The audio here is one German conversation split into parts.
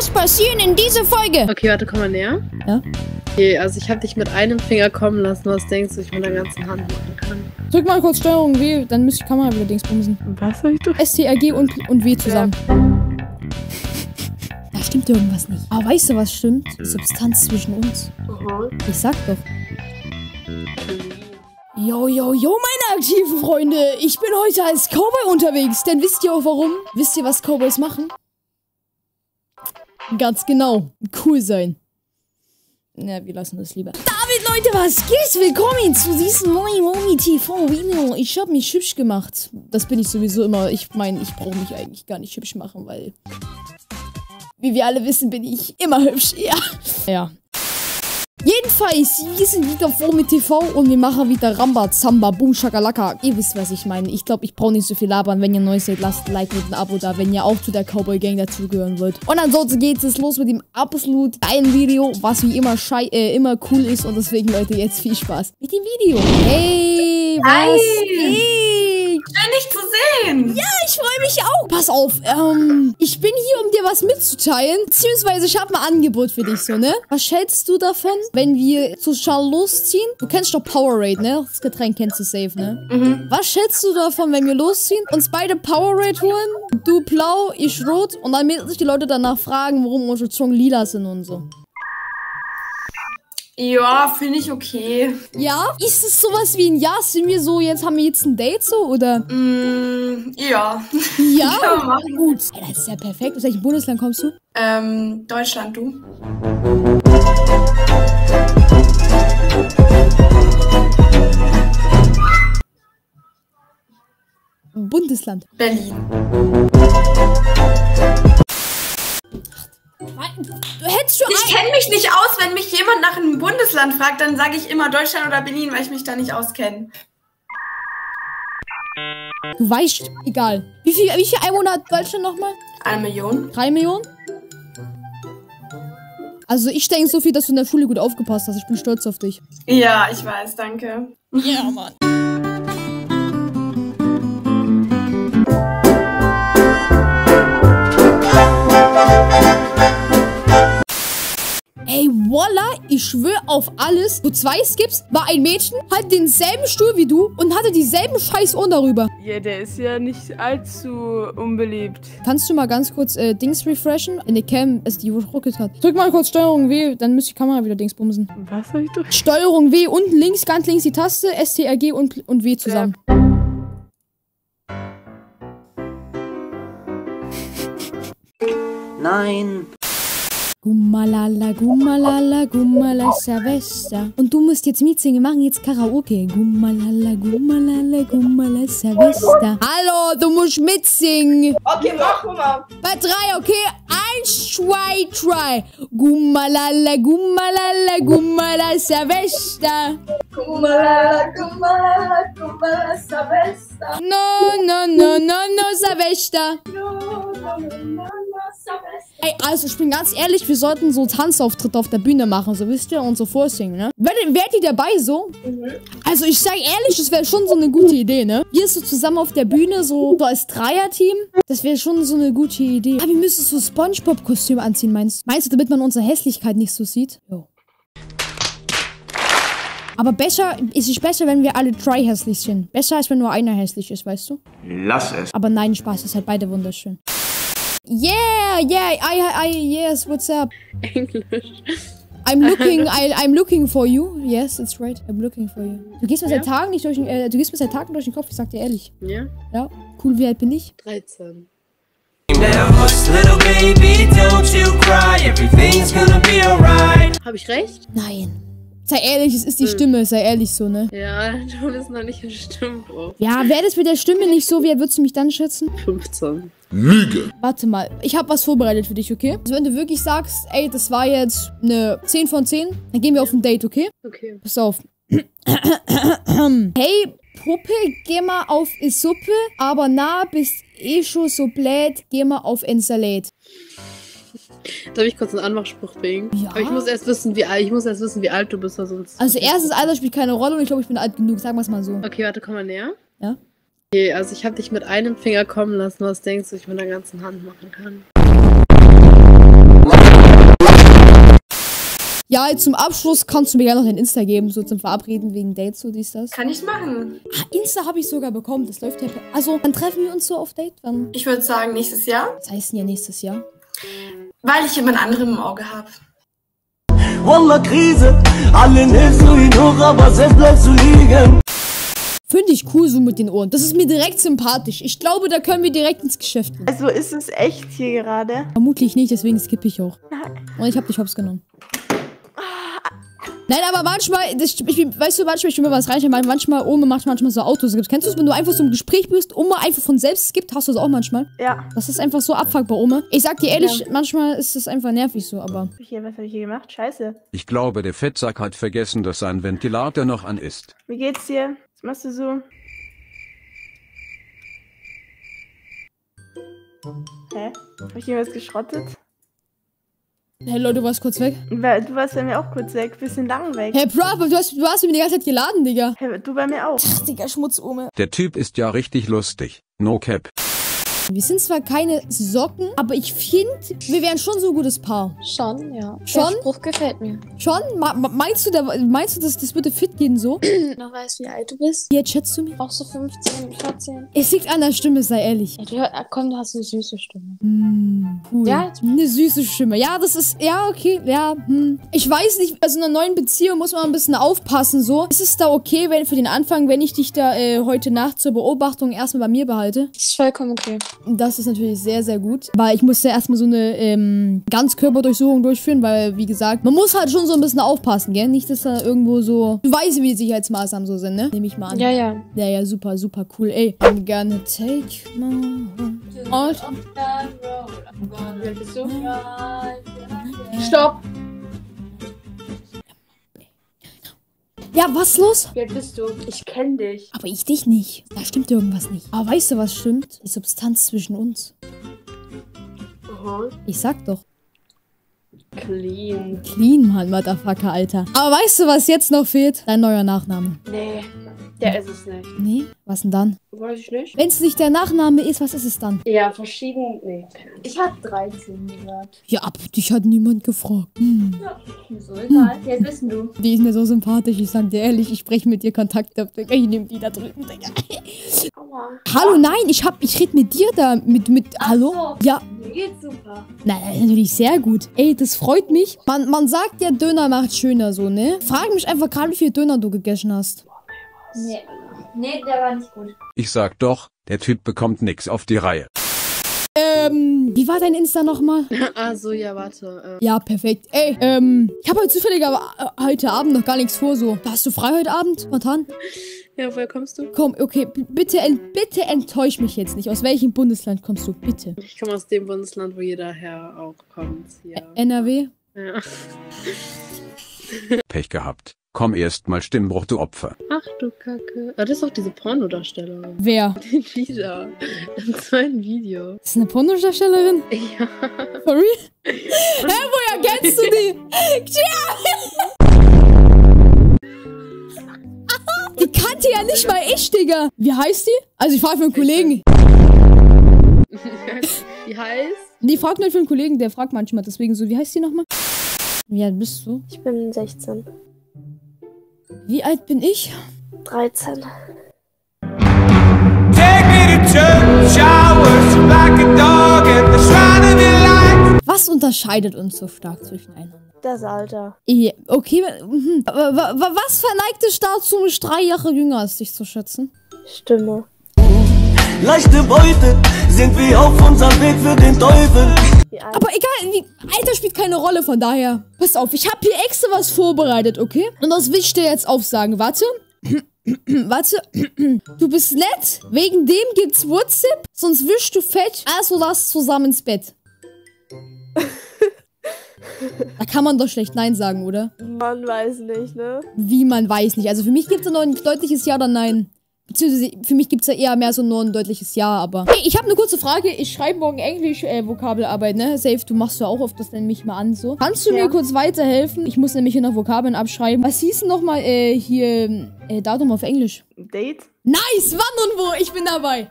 was passieren in dieser Folge? Okay, warte, komm mal näher. Ja? Okay, also ich habe dich mit einem Finger kommen lassen. Was denkst du, ich mit der ganzen Hand machen kann? Drück mal kurz Steuerung W, dann müsste die Kamera wieder Dings bumsen. Was soll ich doch? STRG und, und W zusammen. Da stimmt irgendwas nicht. Aber weißt du, was stimmt? Substanz zwischen uns. Ich sag doch. Yo, yo, yo, meine aktiven Freunde. Ich bin heute als Cowboy unterwegs. Denn wisst ihr auch warum? Wisst ihr, was Cowboys machen? Ganz genau. Cool sein. Na, wir lassen das lieber. David, Leute, was geht's? Willkommen zu diesem neuen Momi TV Video. Ich habe mich hübsch gemacht. Das bin ich sowieso immer. Ich meine, ich brauche mich eigentlich gar nicht hübsch machen, weil... Wie wir alle wissen, bin ich immer hübsch. Ja. Ja. Jedenfalls, wir sind wieder vor mit TV und wir machen wieder Ramba, Zamba, Boom, Shakalaka. Ihr wisst, was ich meine. Ich glaube, ich brauche nicht so viel labern. Wenn ihr neu seid, lasst ein Like mit einem Abo da, wenn ihr auch zu der Cowboy Gang dazugehören wollt. Und ansonsten geht es los mit dem absolut geilen Video, was wie immer schei äh, immer cool ist. Und deswegen, Leute, jetzt viel Spaß mit dem Video. Hey, was Hi. geht? Sehen. Ja, ich freue mich auch. Pass auf, ähm, ich bin hier, um dir was mitzuteilen. Beziehungsweise, ich habe ein Angebot für dich, so, ne? Was hältst du davon, wenn wir zu Charles losziehen? Du kennst doch Powerade, ne? Das Getränk kennst du safe, ne? Mhm. Was schätzt du davon, wenn wir losziehen, uns beide Powerade holen, du blau, ich rot und damit sich die Leute danach fragen, warum unsere Zungen lila sind und so? Ja, finde ich okay. Ja? Ist es sowas wie ein Ja? Sind wir so, jetzt haben wir jetzt ein Date so, oder? Mm, ja. Ja? Machen. Gut. Ey, das ist ja perfekt. Aus welchem Bundesland kommst du? Ähm, Deutschland, du? Bundesland. Berlin. Du hättest schon Ich kenne mich nicht aus, wenn mich jemand nach einem Bundesland fragt, dann sage ich immer Deutschland oder Berlin, weil ich mich da nicht auskenne. Du weißt, egal. Wie viel, wie viel Einwohner hat Deutschland nochmal? Eine Million? Drei Millionen? Also ich denke so viel, dass du in der Schule gut aufgepasst hast. Ich bin stolz auf dich. Ja, ich weiß, danke. Ja, Mann. Voila, ich schwöre auf alles. Du zwei Skips war ein Mädchen, hatte denselben Stuhl wie du und hatte dieselben scheiß Ohren darüber. Ja, der ist ja nicht allzu unbeliebt. Kannst du mal ganz kurz äh, Dings refreshen? In der Cam, also die ruckelt hat. Drück mal kurz Steuerung W, dann müsste die Kamera wieder Dings bumsen. Was soll ich doch? Steuerung W, unten links, ganz links die Taste, STRG und, und W zusammen. Nein. Gummalala, gummalala, gummala, Silvester. Und du musst jetzt mitsingen, wir machen jetzt Karaoke. Gummalala, gummalala, gummala, Silvester. Hallo, du musst mitsingen. Okay, mach mal. Bei drei, okay? Eins, zwei, drei. Gummalala, gummalala, gummala, Silvester. Kumalala, kumalala, kumalala, Silvester. No, no, no, no, no, Silvester. No, no, no, no. Ey, also ich bin ganz ehrlich, wir sollten so Tanzauftritte auf der Bühne machen, so wisst ihr, und so vorsingen, ne? Werdet, werdet ihr dabei so? Also ich sag ehrlich, das wäre schon so eine gute Idee, ne? Wir so zusammen auf der Bühne, so, so als Dreierteam, das wäre schon so eine gute Idee. Aber wir müssen so Spongebob-Kostüm anziehen, meinst du? Meinst du, damit man unsere Hässlichkeit nicht so sieht? Jo. Aber besser, ist es besser, wenn wir alle drei hässlich sind. Besser, als wenn nur einer hässlich ist, weißt du? Lass es. Aber nein, Spaß, ihr seid beide wunderschön. Yeah, yeah, I, I, yes, what's up? Englisch. I'm looking, I, I'm looking for you. Yes, that's right. I'm looking for you. Du gehst mir seit Ja? Tagen nicht durch den, äh, du gehst mir seit Tagen durch den Kopf, ich sag dir ehrlich. Ja? Ja, cool, wie alt bin ich? 13. little baby, don't you cry. Everything's gonna be alright. Habe ich recht? Nein. Sei ehrlich, es ist die Stimme, sei ehrlich so, ne? Ja, du bist noch nicht im Stimmbruch. Ja, wäre das mit der Stimme nicht so, wie würdest du mich dann schätzen? 15. Warte mal, ich habe was vorbereitet für dich, okay? Also wenn du wirklich sagst, ey, das war jetzt eine 10 von 10, dann gehen wir auf ein Date, okay? Okay. Pass auf. hey, Puppe, geh mal auf Suppe, aber na, bist eh schon so blöd, geh mal auf ein Salat. Darf ich kurz einen Anmachspruch bringen? Ja. Aber ich muss erst wissen, wie alt, ich muss erst wissen, wie alt du bist, weil sonst. Also erstes Alter spielt keine Rolle und ich glaube, ich bin alt genug, sagen wir es mal so. Okay, warte, komm mal näher. Ja? Okay, also ich habe dich mit einem Finger kommen lassen. Was denkst du, ich mit der ganzen Hand machen kann? Ja, zum Abschluss kannst du mir gerne noch dein Insta geben, so zum Verabreden wegen Dates, so dies, das. Kann ich machen. Ah, Insta habe ich sogar bekommen, das läuft ja. Also, dann treffen wir uns so auf Date. Wann? Ich würde sagen, nächstes Jahr, Was heißt denn ja nächstes Jahr? Weil ich jemand anderem im Auge habe. Wallah Krise, allen hilfst du ihn hoch, aber selbst bleibst du liegen. Finde ich cool so mit den Ohren. Das ist mir direkt sympathisch. Ich glaube, da können wir direkt ins Geschäft gehen. Also ist es echt hier gerade? Vermutlich nicht, deswegen skippe ich auch. Und ich habe dich hops genommen. Nein, aber manchmal, ich, bin- weißt du, manchmal, ich will mir was rein, manchmal, Oma macht manchmal so Autoskips. Kennst du es, wenn du einfach so im Gespräch bist, Oma einfach von selbst skippt, hast du das auch manchmal? Ja. Das ist einfach so abfuckbar, Oma. Ich sag dir ehrlich, manchmal ist es einfach nervig so, aber. Hab ich hier, was habe ich hier gemacht? Scheiße. Ich glaube, der Fettsack hat vergessen, dass sein Ventilator noch an ist. Wie geht's dir? Was machst du so? Hä? Hab ich hier was geschrottet? Hey Leute, du warst kurz weg. Du warst bei mir auch kurz weg. Bisschen lang weg. Hey, Bro, aber du hast, du hast mir die ganze Zeit geladen, Digga. Hä, Du bei mir auch. Digga, Schmutz, Oma. Der Typ ist ja richtig lustig. No cap. Wir sind zwar keine Socken, aber ich finde, wir wären schon so ein gutes Paar. Schon, ja. Schon? Der Spruch gefällt mir. Schon? Ma ma- meinst du, der, meinst du, dass das würde fit gehen so? Noch weißt, wie alt du bist? Wie jetzt schätzt du mich? Auch so 15, 14. Es liegt an der Stimme, sei ehrlich. Ja, du, komm, du hast eine süße Stimme. Hm, cool. Ja. Eine süße Stimme. Ja, das ist, ja, okay, ja, hm. Ich weiß nicht, also in einer neuen Beziehung muss man ein bisschen aufpassen, so. Ist es da okay, wenn für den Anfang, wenn ich dich da äh, heute Nacht zur Beobachtung erstmal bei mir behalte? Das ist vollkommen okay. Das ist natürlich sehr, sehr gut. Weil ich musste erstmal so eine ähm, Ganzkörperdurchsuchung durchführen, weil, wie gesagt, man muss halt schon so ein bisschen aufpassen, gell? Nicht, dass da irgendwo so. Du weißt, wie die Sicherheitsmaßnahmen so sind, ne? Nehme ich mal an. Ja, ja. Ja, ja, super, super cool. Ey, I'm gonna take my Alt. Wie alt bist du? Stopp! Ja, was los? Alt bist du? Ich kenn dich. Aber ich dich nicht. Da stimmt irgendwas nicht. Aber weißt du, was stimmt? Die Substanz zwischen uns. Aha. Ich sag doch. Clean. Clean, Mann, Motherfucker, Alter. Aber weißt du, was jetzt noch fehlt? Dein neuer Nachname. Nee, der ist es nicht. Nee? Was denn dann? Weiß ich nicht. Wenn es nicht der Nachname ist, was ist es dann? Ja, verschieden. Nee. Ich hab 13 gesagt. Ja, ab, dich hat niemand gefragt. Hm. So egal. Alt bist denn du? Die ist mir so sympathisch, ich sag dir ehrlich, ich spreche mit dir Kontakt Digga. Ich nehme die da drüben, Digga. Aua. Hallo, nein, ich hab, ich red mit dir da, mit, mit, hallo? so. Ja, Mir geht's super. nein, natürlich sehr gut. Ey, das freut mich. Man, man sagt ja, Döner macht schöner so, ne? Frag mich einfach gerade, wie viel Döner du gegessen hast. Nee. Nee, der war nicht gut. Ich sag doch, der Typ bekommt nix auf die Reihe. Ähm, wie war dein Insta nochmal? Ah, so, ja, warte. Äh, Ja, perfekt. Ey, ähm, ich habe heute zufällig aber äh, heute Abend noch gar nichts vor, so. Hast du frei heute Abend, spontan? ja, woher kommst du? Komm, okay, bitte, ent bitte enttäusch mich jetzt nicht. Aus welchem Bundesland kommst du? Bitte. Ich komme aus dem Bundesland, wo jeder Herr auch kommt. Ja. NRW? ja. Pech gehabt. Komm erst mal Stimmbruch, du Opfer. Ach du Kacke. Ah, das ist doch diese Pornodarstellerin. Wer? Den wieder. Im zweiten Video. Ist eine Pornodarstellerin? Ja. For real? Hä, woher kennst du die? Tja! Die kannte ja nicht mal ich, Digga. Wie heißt die? Also ich frage für einen Kollegen. Wie heißt? Die fragt nur für einen Kollegen, der fragt manchmal deswegen so, wie heißt die nochmal? Wie alt bist du? Ich bin 16. Wie alt bin ich? 13. Take me to church, showers like a dog at the shrine of your life. Was unterscheidet uns so stark zwischeneinander? Das Alter. Okay, mhm. wa- wa- wa- was verneigt dich dazu, mich drei Jahre jünger als dich zu schätzen? Stimme. Leichte Beute sind wir auf unserem Weg für den Teufel. Aber egal, Alter spielt keine Rolle, von daher. Pass auf, ich habe hier extra was vorbereitet, okay? Und das will ich dir jetzt aufsagen. Warte. Warte. Du bist nett. Wegen dem gibt's WhatsApp. Sonst wischst du fett. Also lass zusammen ins Bett. Da kann man doch schlecht Nein sagen, oder? Man weiß nicht, ne? Wie man weiß nicht. Also für mich gibt's da noch ein deutliches Ja oder Nein. Beziehungsweise für mich gibt's ja eher mehr so nur ein deutliches Ja, aber. Hey, ich habe eine kurze Frage. Ich schreibe morgen Englisch äh, Vokabelarbeit, ne? Safe, du machst ja auch oft das mich mal an so. Kannst du Ja. mir kurz weiterhelfen? Ich muss nämlich hier noch Vokabeln abschreiben. Was hieß denn nochmal äh, hier äh, Datum auf Englisch? Date? Nice, wann und wo? Ich bin dabei.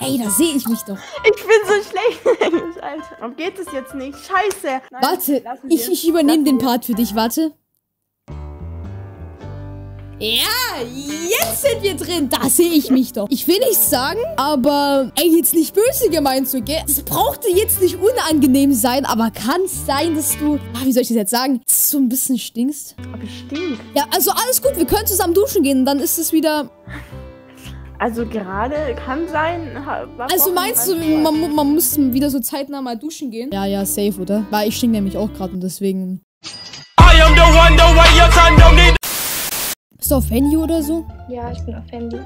Ey, da sehe ich mich doch. Ich bin so schlecht in Englisch, Alter. Warum geht es jetzt nicht? Scheiße. Nein, Warte, ich, ich übernehme den. Part für dich, warte. Ja, jetzt sind wir drin. Da sehe ich mich doch. Ich will nicht sagen, aber ey, jetzt nicht böse gemeint so, gell? Es brauchte jetzt nicht unangenehm sein, aber kann es sein, dass du, ah, wie soll ich das jetzt sagen, dass du so ein bisschen stinkst? Aber ich stink. Ja, also alles gut, wir können zusammen duschen gehen und dann ist es wieder... Also gerade kann sein. Also meinst du, man, man muss wieder so zeitnah mal duschen gehen? Ja, ja, safe, oder? Weil ich stink nämlich auch gerade und deswegen... I am the one, the way your son don't need. Bist du auf Handy oder so? Ja, ich bin auf Handy.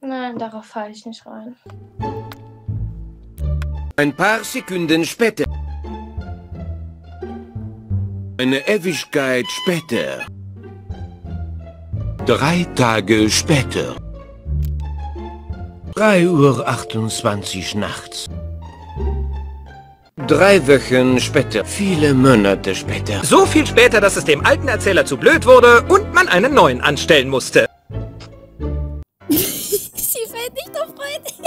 Nein, darauf falle ich nicht rein. Ein paar Sekunden später. Eine Ewigkeit später. Drei Tage später. 3 Uhr 28 nachts. Drei Wochen später. Viele Monate später. So viel später, dass es dem alten Erzähler zu blöd wurde und man einen neuen anstellen musste. Sie fällt nicht auf Freunde.